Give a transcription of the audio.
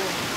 Ooh.